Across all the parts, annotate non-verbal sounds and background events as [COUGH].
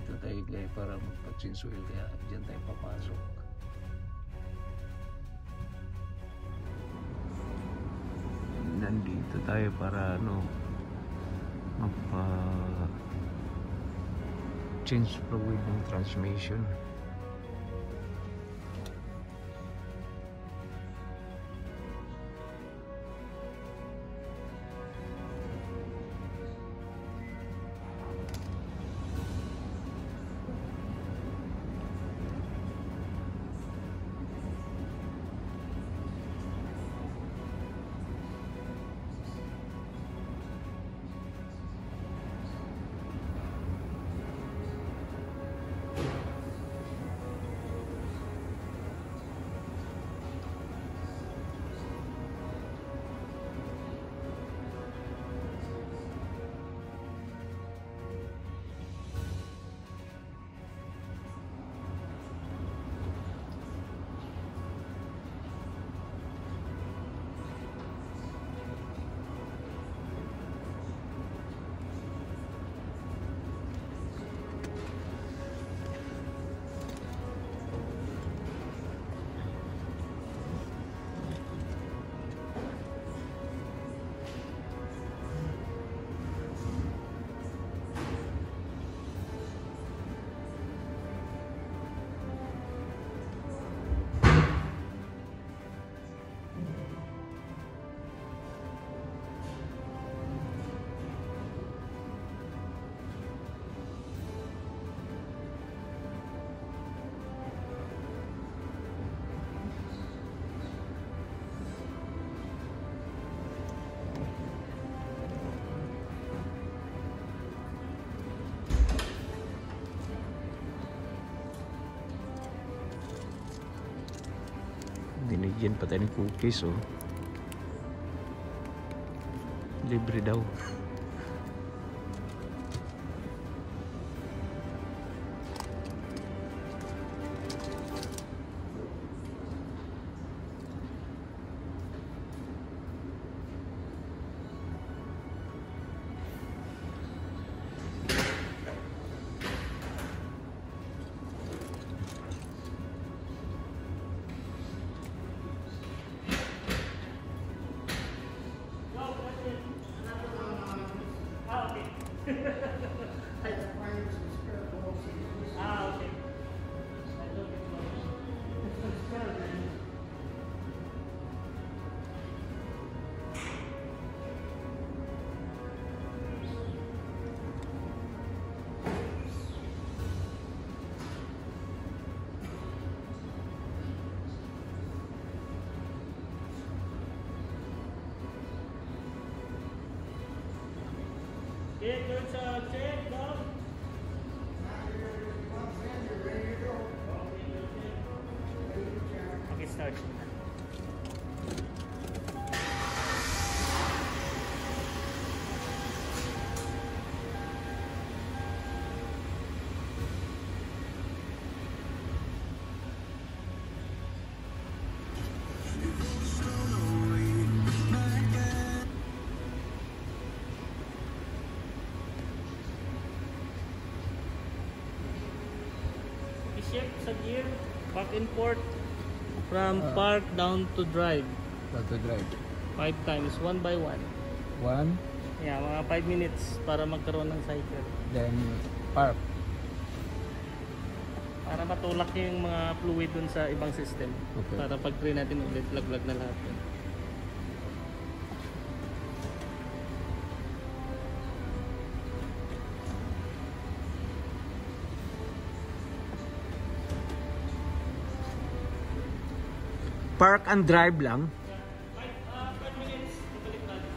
dito tayo guys para magpa-change oil kaya dyan tayo papasok. Nandito tayo para ano magpa change fluid ng transmission. Tayo ng cookies oh. Libre daw. Okay, good sa check, no? Okay, start. Forth from Ah. park down to drive. Auto drive. Five times, one by one. One, Yeah, mga 5 minutes para magkaroon ng cycle. then park. Para matulak yung mga fluid dun sa ibang system. Okay. Para pag try natin ulit, laglag na lahat. yun. Park and drive lang. 5 minutes, ibalik natin.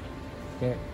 Okay.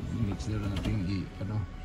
Five minutes na lang natin i ano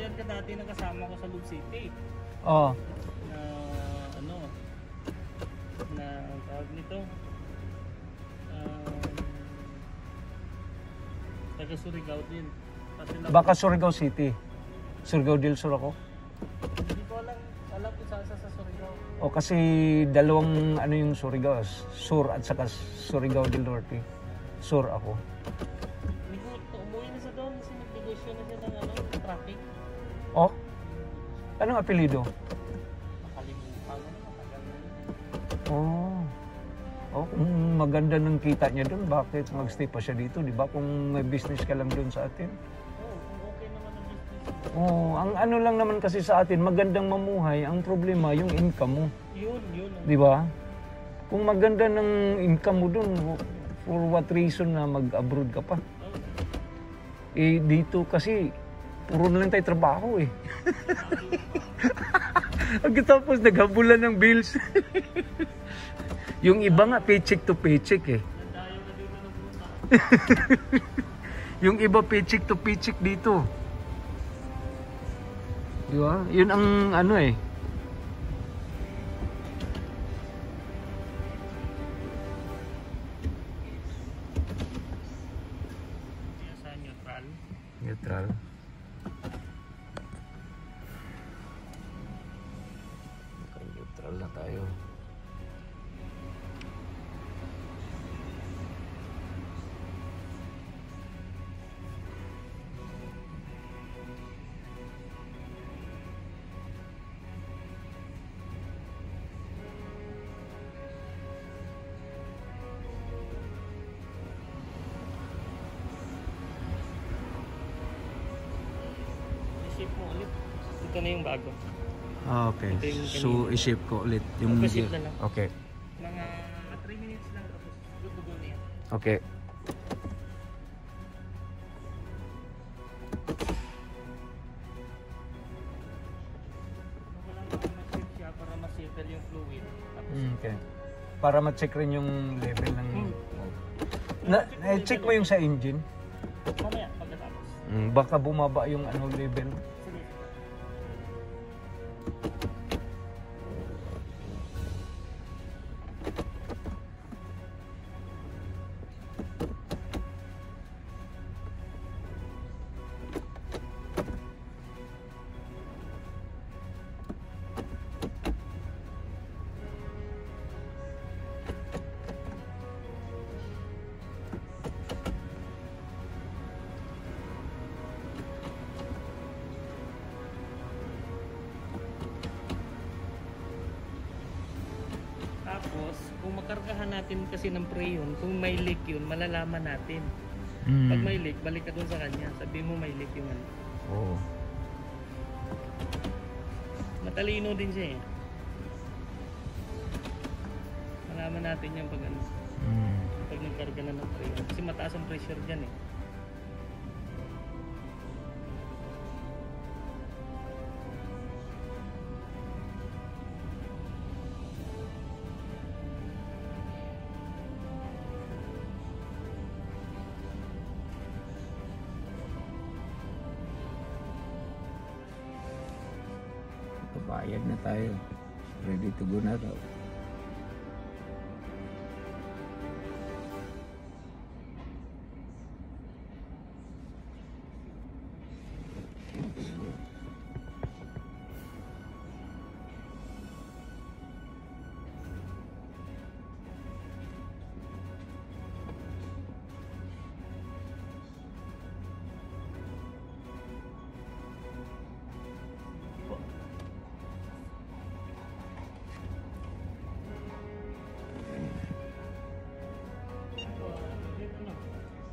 kabayan ka dati na kasama ko sa Lube City. Oh, Na ano, na ang tawag nito. Um, taga Surigao din. Kasi na, baka Surigao City. Surigao del Sur ako. Hindi ko alam, alam kung saan sa sa Surigao. O kasi dalawang ano yung Surigao, Sur at saka Surigao del Norte. Sur ako. Nigu- Umuwi na sa doon kasi nagnegosyo na siya ng ano, traffic. Oh? Anong apelido? Nakalimutan. Oh. Oh, maganda ng kita niya doon, bakit magstay pa siya dito, di ba? Kung may business ka lang doon sa atin. Oo, okay naman ang business. Oh, ang ano lang naman kasi sa atin, magandang mamuhay, ang problema yung income mo, Yun, yun. di ba? Kung maganda ng income mo doon, for what reason na mag-abroad ka pa? Eh, dito kasi, puro na lang tayo trabaho eh. [LAUGHS] Pagkatapos naghabulan ng bills. [LAUGHS] yung iba nga, paycheck to paycheck eh. [LAUGHS] Yung iba paycheck to paycheck dito. Di? Yun ang ano eh. Okay, neutral na tayo. Ito na yung bago. Ah, okay. Yung So, i-shape ko ulit yung... Na lang. Okay. Mga 3 minutes lang tapos go na yan. Okay. Mag-shape para ma-settle yung fluid. Tapos, Mm, Okay. Para ma-check rin yung level ng... Hmm. Na, check mo yung sa engine. mamaya pagkatapos. Mm, baka bumaba yung ano level. Kung makargahan natin kasi ng preyon, kung may leak yun, malalaman natin. Mm. Pag may leak, balik ka dun sa kanya. Sabi mo may leak yung ano. Oo. Matalino din siya eh. Malaman natin yung pag ano, Mm. pag nagkarga na ng preyon. Kasi mataas ang pressure dyan eh. Pabayad na tayo. Ready to go na daw.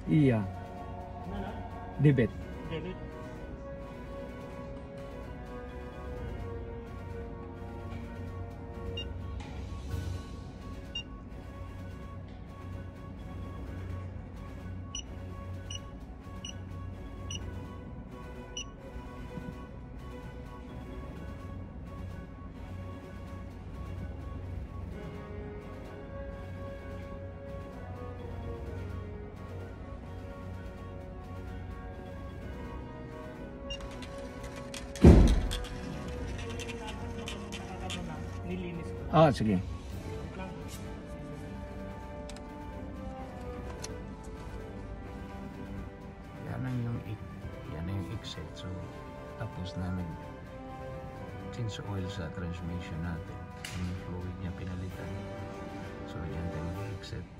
Iya. Debit. Debit. Ah, sige. Yan ang yung yan ang yung exit. So, tapos na nag change oil sa transmission natin. Yung fluid niya pinalitan. So, yan tayo mag-exit.